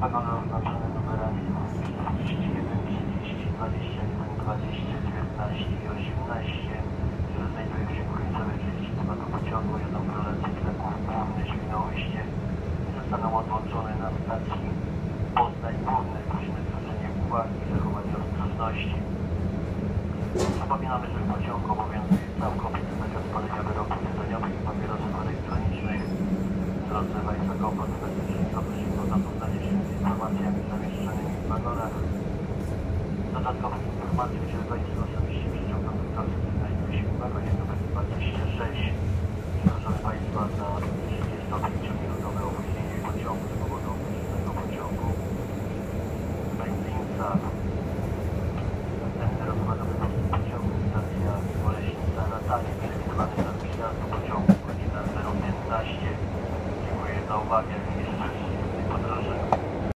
Wagony oznaczone numerami 31, 30, 21, 20, 19 i 18, które znajdują się w końcowej części tematu pociągu, jadą w relacji Kraków Główny Świnoujście zostaną odłączone na stacji Poznań Główny. Prosimy zwrócenie uwagi i zachowanie ostrożności. Przypominamy, że w pociągu obowiązuje całkowity zakaz palenia wyrobów tytoniowych i papierosów elektronicznych. W drodze Państwa komfort bezpieczeństwa prosimy o zapoznanie się z informacjami zamieszczonymi w wagonach. Dodatkowych informacji udzielę Państwu osobiście przeciąg konduktorski znajduje się w wagonie numer 26. Przepraszamy Państwa za 35-minutowe opóźnienie pociągu z powodu opóźnionego pociągu. Będzińca. Następny rozkładowy pociągu stacja Boleśnica na Tanie przewidywany na wjazdu pociągu godzina 015. Dziękuję za uwagę.